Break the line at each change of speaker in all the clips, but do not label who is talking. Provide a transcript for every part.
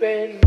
sleeping.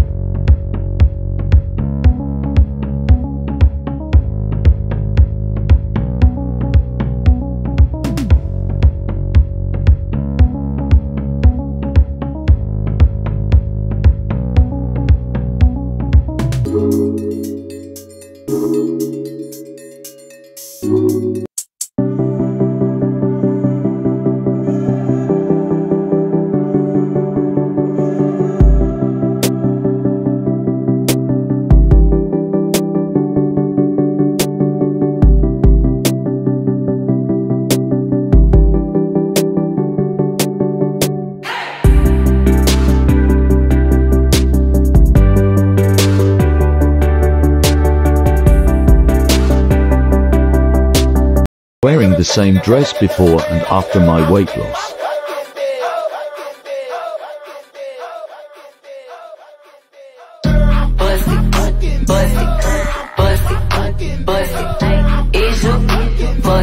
Wearing the same dress before and after my weight loss.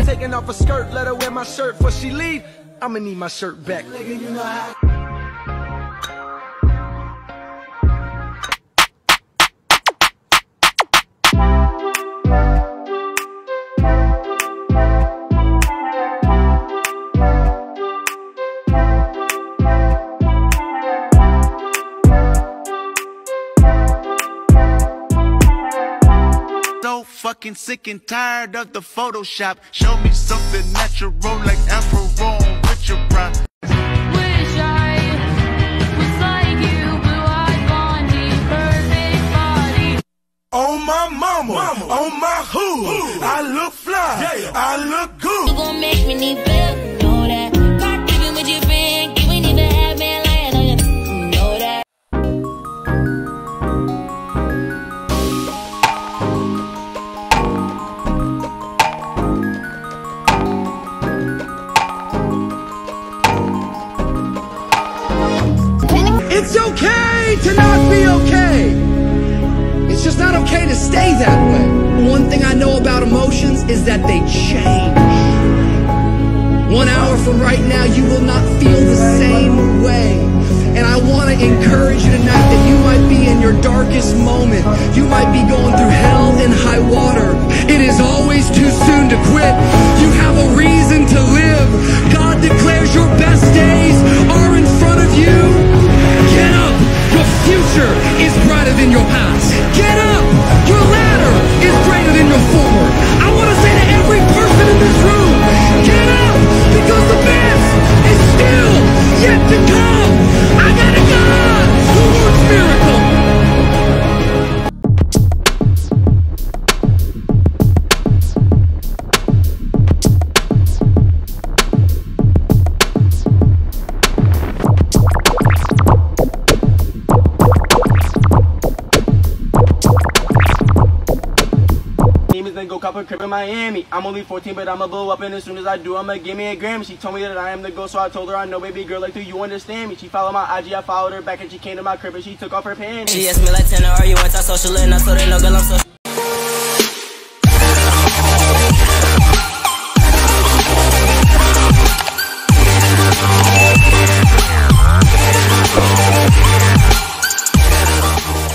Taking off skirt, let her wear my shirt she leave. I'ma need my shirt back.
Fucking sick and tired of the Photoshop. Show me something natural like Afro with your prime.
Wish I was like you, blue eyed blondie, perfect body.
On my mama, on my hood, I look fly, I look good.
You gon' make me need bail,
It's okay to not be okay. It's just not okay to stay that way. One thing I know about emotions is that they change. One hour from right now, you will not feel the same way. And I want to encourage you tonight that you might be in your darkest moment. You might be going through hell and high water. It is always too soon to quit.
Then go cop a crib in Miami. I'm only 14, but I'ma blow up, and as soon as I do, I'ma give me a Grammy. She told me that I am the ghost, so I told her I know, baby girl, like, do you understand me? She followed my IG, I followed her back, and she came to my crib, and she took off her panties.
She asked me like 10 are you anti-social and I told her no girl I'm so